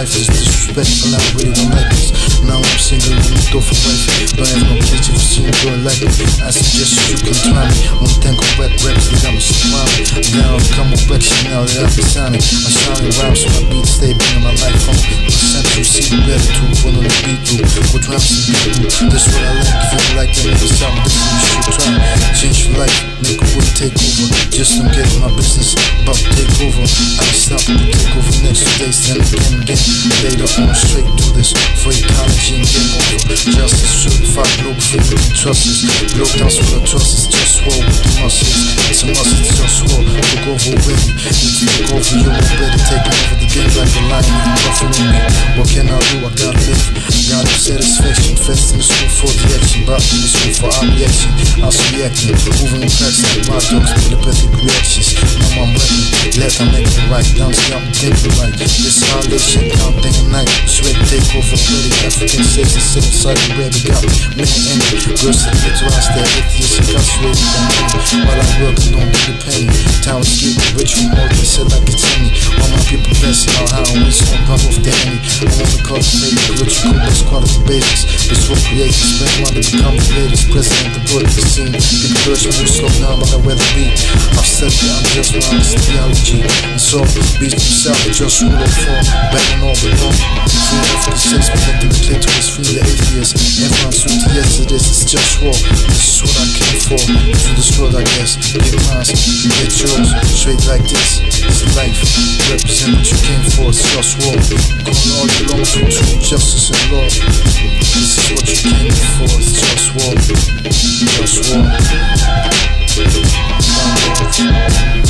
life is disrespectful, I really don't like this. Now I'm single and I'm for wife. Don't have no you like me. I suggest you can try me. One thing back raps, they got me smiling. Now I'm coming back, now that I've been signing. I'm shining rhymes, my beats stay bringing my life home. My central see gratitude, one on the beat group. With rhymes and beat group. That's what I like, you like that, nigga, stop me. This is you should try. Change your life, make a wood take over. Just don't get my business, about to take over. I ain't stopping to take over next two days, then again, again. Later on, straight do this for ecology freedom and trust us. Blow down for the trust is just swore with the muscles. It's a it's just swore. Look over with me. Need to look over you, I'm better taking over the game like a lion. You buffering me. What can I do? I gotta live. Got no satisfaction. Fest in the school for the action. Brought in the school for our reaction. I was reacting. Moving cracks like my dogs. Telepathic reactions. Now I'm ready. Let I make it right. Down I'm thinking right. This how this shit down thinking night. Sweat take over pretty African states and sit inside the baby got me in it. Girls to get to us that atheists incarcerated by money. While I work and get a penny. Town getting rich from all they said like it's any. All my people passing out how we smoke pump off the henny. I want to cultivate the rich cool best quality basics. This what creates spend money become the greatest president the book the scene. People urge me to slow down but I'd rather be. I've said that I'm just my honest theology. And so beats themselves just rule of. Back on all the wrong. Free for the six, protecting the clitoris, free the atheist. Everyone's with the yes, it is, it's just war. This is what I came for. If you destroyed, I guess, get mine, you get yours. Straight like this, it's life. Represent what you came for, it's just war. Going all along for truth, justice, and law. This is what you came for, it's just war. Just war. Sensual,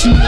Thank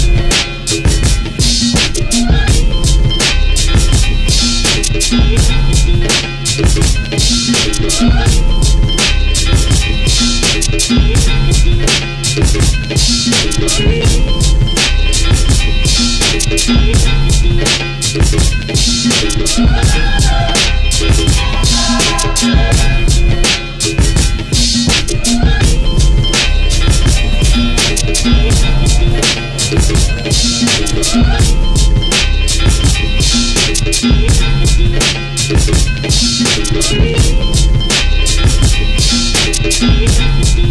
Thank